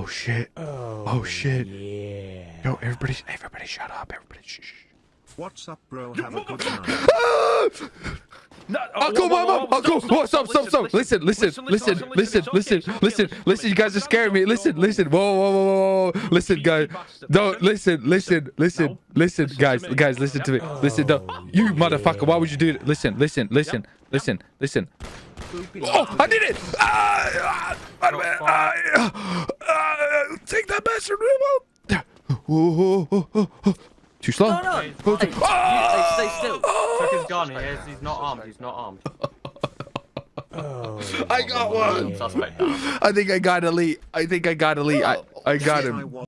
Oh shit. Oh, Oh, shit. Yeah. Yo, everybody, everybody, shut up. Everybody, shh. shh. What's up, bro? Have a good night. Ah! No, Uncle, whoa, whoa, mama, whoa, Uncle, stop, whoa, stop, stop, stop, stop. Listen, listen, listen, listen, listen, listen, listen, listen. You guys are scaring me. Listen, listen. Whoa, whoa, whoa, whoa. Listen, guys. Don't listen, listen, listen, listen, guys, guys. Listen to me. Listen, don't. You motherfucker. Why would you do it? Listen, listen, listen, listen, listen. Oh, I did it! Ah, ah, ah, ah, ah, take that bastard remote. Oh, oh. Too slow. No, no. Oh, Hey, too- hey, Ah! stay still. Took his gun. He is, he's not armed. He's not armed. Oh, I got one. I think I got elite. I think I got elite. I, I got him. I was